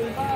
Bye.